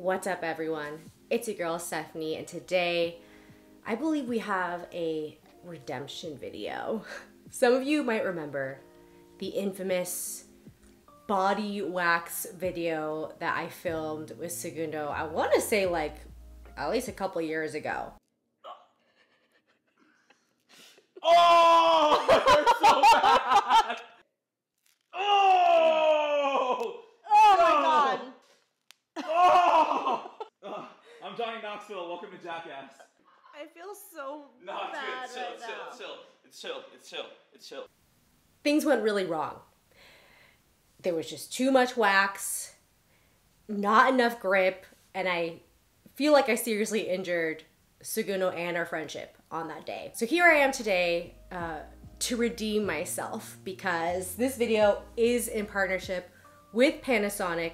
What's up, everyone? It's your girl Stephanie, and today I believe we have a redemption video. Some of you might remember the infamous body wax video that I filmed with Segundo. I want to say like at least a couple years ago. Oh, it hurts so bad. Oh, Oh my No. god! oh. Ugh. I'm Johnny Knoxville. Welcome to Jackass. I feel so No, bad it's chill, right it's now. chill, it's chill, it's chill, it's chill, it's chill. Things went really wrong. There was just too much wax, not enough grip, and I feel like I seriously injured Segundo and our friendship on that day. So here I am today uh, to redeem myself because this video is in partnership with Panasonic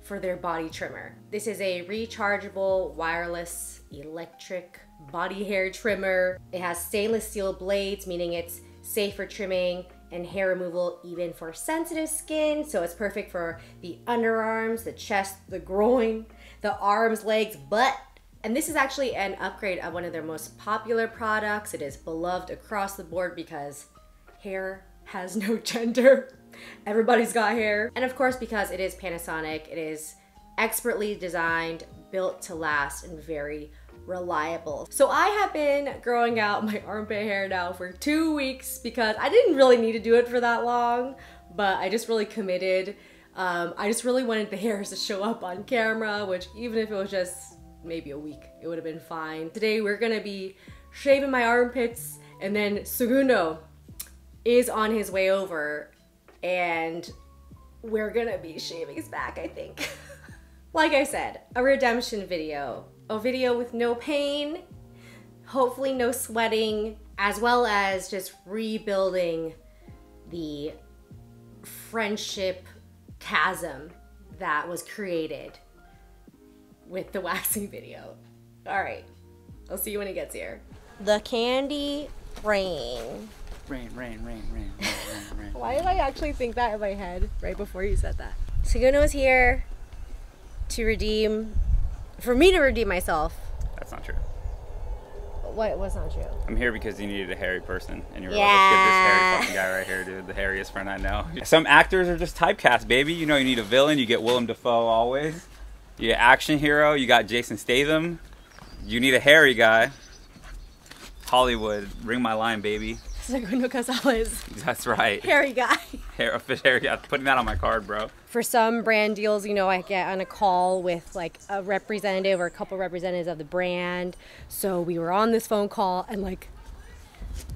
for their body trimmer. This is a rechargeable wireless electric body hair trimmer. It has stainless steel blades, meaning it's safe for trimming and hair removal even for sensitive skin. So it's perfect for the underarms, the chest, the groin, the arms, legs, butt. And this is actually an upgrade of one of their most popular products. It is beloved across the board because hair has no gender. Everybody's got hair. And of course, because it is Panasonic, it is expertly designed, built to last, and very reliable. So I have been growing out my armpit hair now for two weeks because I didn't really need to do it for that long, but I just really committed. Um, I just really wanted the hairs to show up on camera, which even if it was just maybe a week, it would have been fine. Today we're gonna be shaving my armpits and then Segundo is on his way over and we're gonna be shaving his back, I think. like I said, a redemption video. A video with no pain, hopefully no sweating, as well as just rebuilding the friendship chasm that was created with the waxing video. All right, I'll see you when he gets here. The candy rain. Rain, rain, rain, rain, rain, rain, rain. Why did I actually think that in my head right before you said that? Segundo is here to redeem, for me to redeem myself. That's not true. What was not true? I'm here because you needed a hairy person, and you were like, let's get this hairy fucking guy right here, dude. The hairiest friend I know. Some actors are just typecast, baby. You know, you need a villain. You get Willem Dafoe always. You get action hero. You got Jason Statham. You need a hairy guy. Hollywood, ring my line, baby. Segundo Casales, That's right. hairy guy. Hair, a fish hair. Yeah, putting that on my card, bro. For some brand deals, you know, I get on a call with like a representative or a couple representatives of the brand. So we were on this phone call, and like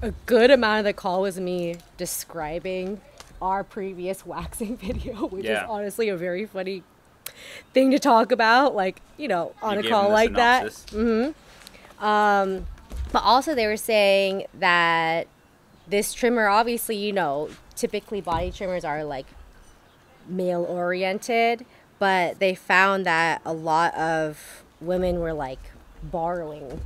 a good amount of the call was me describing our previous waxing video, which Yeah. is honestly a very funny thing to talk about. Like, you know, on You a call like that. synopsis. Mm-hmm. Um, but also, they were saying that this trimmer, obviously, you know, typically body trimmers are like male oriented, but they found that a lot of women were like borrowing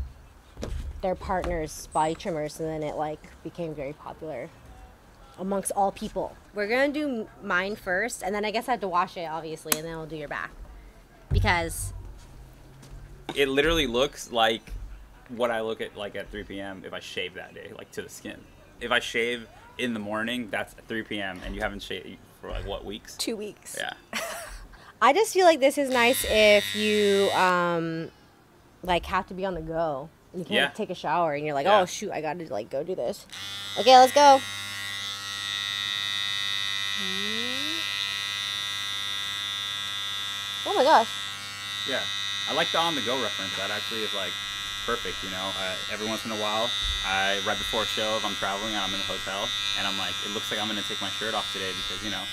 their partner's body trimmers, and then it like became very popular amongst all people. We're gonna do mine first, and then I guess I have to wash it, obviously, and then I'll do your back because It literally looks like what I look at like at 3 p.m. if I shave that day, like to the skin. If I shave in the morning, that's at 3 p.m. and you haven't shaved for like what weeks? two weeks. Yeah. I just feel like this is nice if you um like have to be on the go. You can't Yeah. take a shower and you're like, Yeah. oh shoot, I gotta like go do this. Okay, let's go. Oh my gosh. Yeah. I like the on the go reference. That actually is like perfect, you know. Uh, every once in a while, I right before a show, if I'm traveling and I'm in the hotel, and I'm like, it looks like I'm gonna take my shirt off today because you know,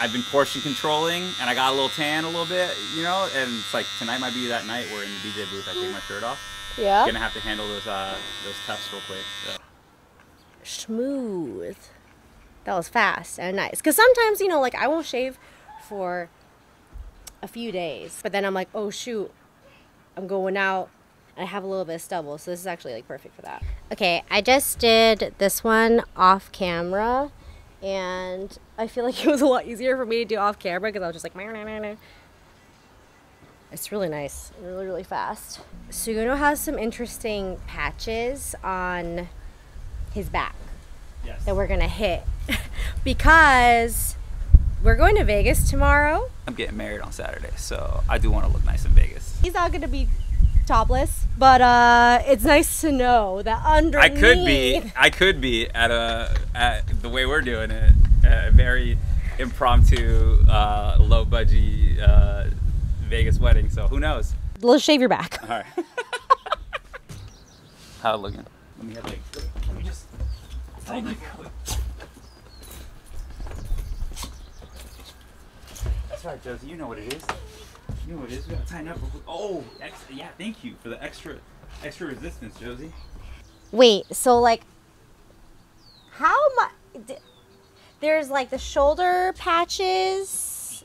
I've been portion controlling and I got a little tan a little bit, you know, and it's like tonight might be that night where in the DJ booth I take my shirt off. Yeah. Gonna have to handle those uh those tufts real quick. So. Smooth. That was fast and nice. Cause sometimes, you know, like I won't shave for a few days, but then I'm like, oh shoot, I'm going out I have a little bit of stubble, so this is actually like perfect for that. Okay, I just did this one off camera, and I feel like it was a lot easier for me to do off camera because I was just like, "Meh, meh, meh, meh." It's really nice, really, really fast. Segundo has some interesting patches on his back Yes. that we're gonna hit because we're going to Vegas tomorrow. I'm getting married on Saturday, so I do want to look nice in Vegas. He's not gonna be topless, but uh, it's nice to know that under I could be. I could be at a at the way we're doing it, a very impromptu, uh, low budget uh, Vegas wedding. So who knows? Let's shave your back. All right. How it looking? Let me have like. Let me just. Oh my god. That's right, Josie. You know what it is. You know what it is. We gotta tighten up. Oh, yeah. Thank you for the extra, extra resistance, Josie. Wait, so like, how much? There's like the shoulder patches,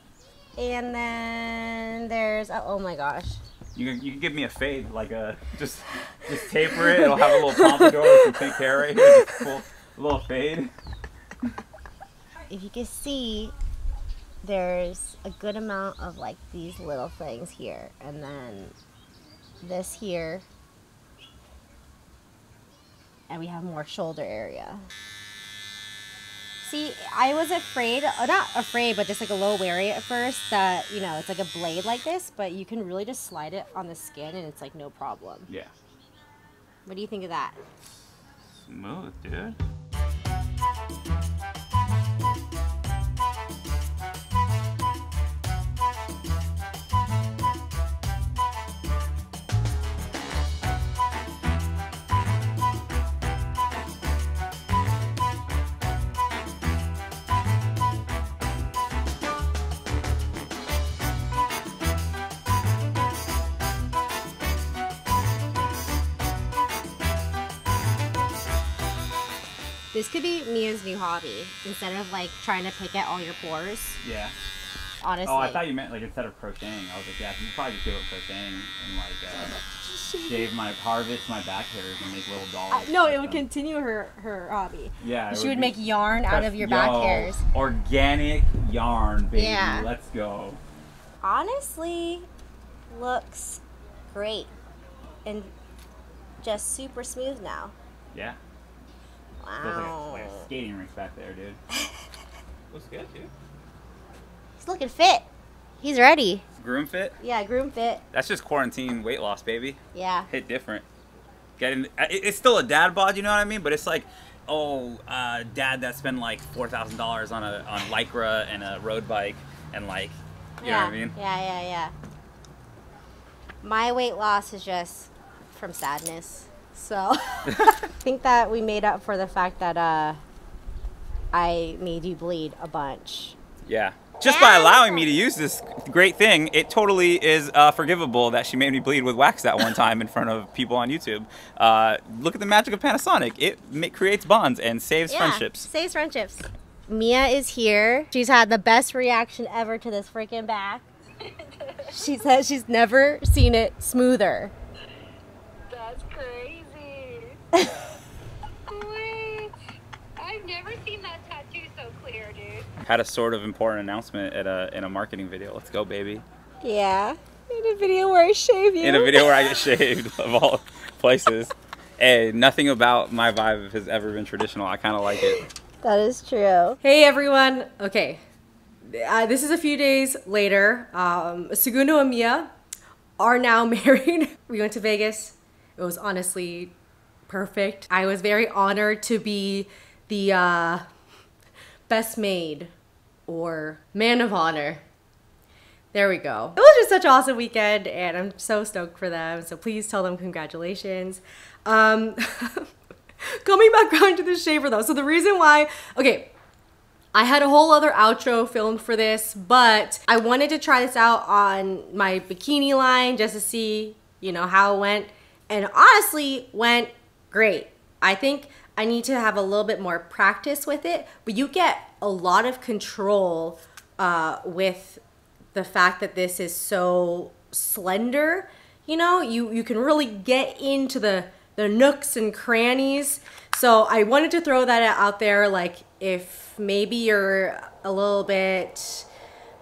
and then there's oh, oh my gosh. You can, you can give me a fade, like a just just taper it. It'll have a little pompadour with some pink hair right here. Just full, a little fade. If you can see, there's a good amount of like these little things here, and then this here, and we have more shoulder area. See, I was afraid, uh, not afraid, but just like a little wary at first that, you know, it's like a blade like this, but you can really just slide it on the skin and it's like no problem. Yeah. What do you think of that? Smooth, dude. This could be Mia's new hobby instead of like trying to pick at all your pores. Yeah. Honestly. Oh, I thought you meant like instead of crocheting. I was like, yeah, you probably just give up crocheting and like uh, shave my harvest my back hairs and make little dolls. Uh, no, it would them. continue her her hobby. Yeah. she would be- make yarn out of your back hairs. Organic yarn, baby. Yeah. Let's go. Honestly, looks great and just super smooth now. Yeah. Feels like a, Wow. like a skating rink back there, dude. Looks good, dude. He's looking fit. He's ready. Groom fit. Yeah, groom fit. That's just quarantine weight loss, baby. Yeah. Hit different. Getting it's still a dad bod, you know what I mean? But it's like, oh, uh, dad that spent like four thousand dollars on a on lycra and a road bike and like, you yeah. know what I mean? Yeah, yeah, yeah. My weight loss is just from sadness. So I think that we made up for the fact that uh I made you bleed a bunch. Yeah. Just by allowing me to use this great thing, it totally is uh, forgivable that she made me bleed with wax that one time in front of people on YouTube. Uh, look at the magic of Panasonic. It creates bonds and saves friendships. Saves friendships. Mia is here. She's had the best reaction ever to this freaking back. She says she's never seen it smoother. That's crazy. Wait. I've never seen that tattoo so clear, dude. Had a sort of important announcement at a, in a marketing video. Let's go, baby. Yeah. In a video where I shave you. In a video where I get shaved, of all places. Hey, nothing about my vibe has ever been traditional. I kind of like it. That is true. Hey everyone. Okay. Uh, this is a few days later. Um, Segundo and Mia are now married. we went to Vegas. It was honestly perfect. I was very honored to be the uh, best maid or man of honor. There we go. It was just such an awesome weekend, and I'm so stoked for them. So please tell them congratulations. Um, coming back around to the shaver though. So the reason why, okay, I had a whole other outro filmed for this, but I wanted to try this out on my bikini line just to see, you know, how it went. And honestly, went great. I think I need to have a little bit more practice with it, but you get a lot of control uh, with the fact that this is so slender. You know, you you can really get into the the nooks and crannies. So I wanted to throw that out there. Like if maybe you're a little bit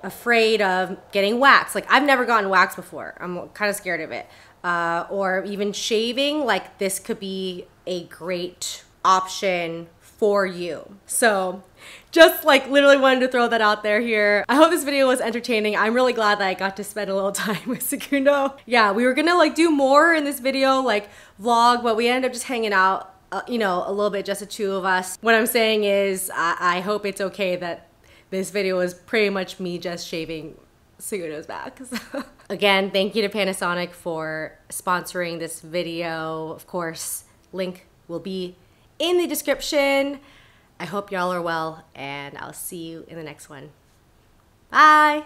afraid of getting wax. Like I've never gotten wax before. I'm kind of scared of it. Uh, or even shaving, like this could be a great option for you. So just like literally wanted to throw that out there here. I hope this video was entertaining. I'm really glad that I got to spend a little time with Segundo. Yeah, we were gonna like do more in this video, like vlog, but we ended up just hanging out uh, you know, a little bit, just the two of us. What I'm saying is, I, I hope it's okay that this video is pretty much me just shaving Segundo's back. Again, thank you to Panasonic for sponsoring this video. Of course, link will be in the description. I hope y'all are well, and I'll see you in the next one. Bye!